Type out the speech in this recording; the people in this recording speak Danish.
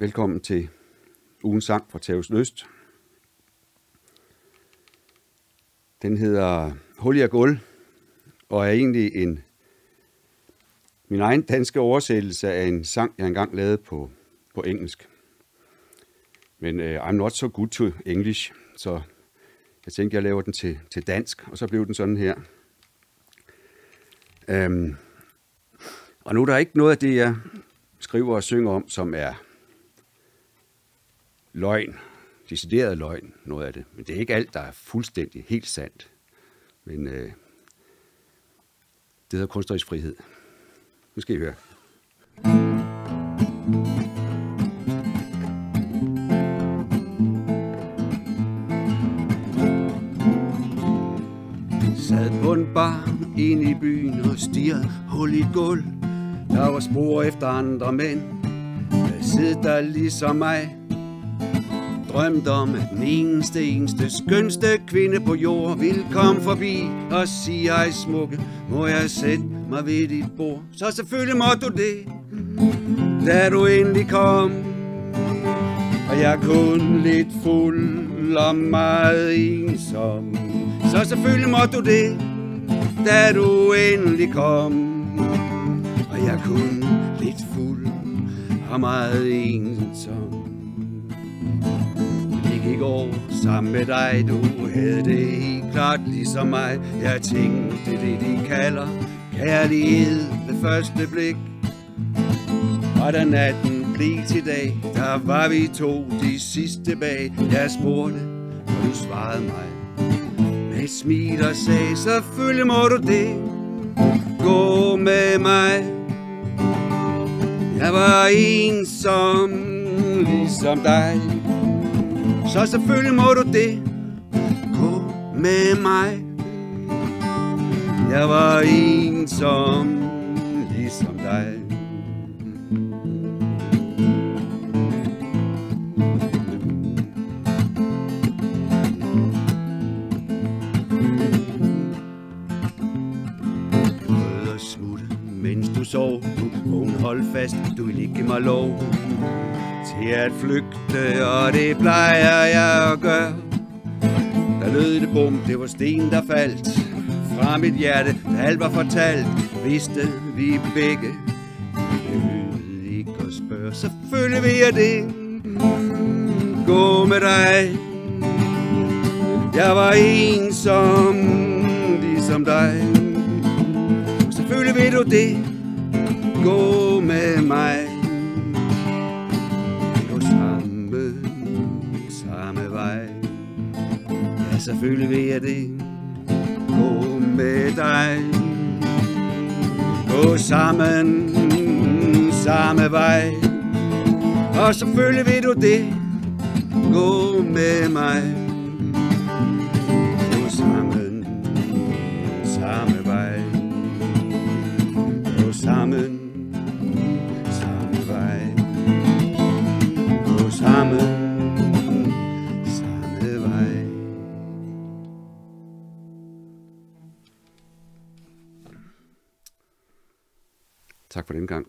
Velkommen til ugens sang fra Tavs Lyst. Den hedder Hul i gulv, og er egentlig en min egen danske oversættelse af en sang, jeg engang lavede på, på engelsk. Men uh, I'm not so good to English, så jeg tænkte, jeg laver den til, til dansk, og så blev den sådan her. Um, og nu er der ikke noget af det, jeg skriver og synger om, som er løgn, decideret løgn, noget af det. Men det er ikke alt, der er fuldstændig helt sandt. Men øh, det hedder kunstnerisk frihed. Nu skal I høre. Sad på en bar ind i byen og stirrede hul i et gulv. Der var spor efter andre mænd, der sidder der ligesom mig drømt om, at den eneste, eneste, skønste kvinde på jord vil komme forbi og sige, ej smukke, må jeg sætte mig ved dit bord. Så selvfølgelig må du det, da du endelig kom. Og jeg er kun lidt fuld og meget ensom. Så selvfølgelig må du det, da du endelig kom. Og jeg er kun lidt fuld og meget ensom år sammen med dig, du havde det helt klart ligesom mig. Jeg tænkte det, de kalder kærlighed ved første blik. Og da natten blev til dag, der var vi to de sidste bag. Jeg spurgte, og du svarede mig med et smil og sagde, selvfølgelig må du det. Gå med mig. Jeg var ensom, ligesom dig. Så selvfølgelig må du det. Gå med mig. Jeg var ensom, ligesom dig. Smutte, mens du sov. Du vågen hold fast, du vil ikke give mig lov at flygte, og det plejer jeg at gøre. Der lød det bum, det var sten, der faldt fra mit hjerte, da alt var fortalt, vidste vi begge. Jeg behøvede ikke at spørge, selvfølgelig vil jeg det. Gå med dig. Jeg var ensom, ligesom dig. Selvfølgelig vil du det. Gå med mig. Selvfølgelig vil jeg det gå med dig. Gå sammen, samme vej. Og selvfølgelig vil du det. Gå med mig. Tak for den gang.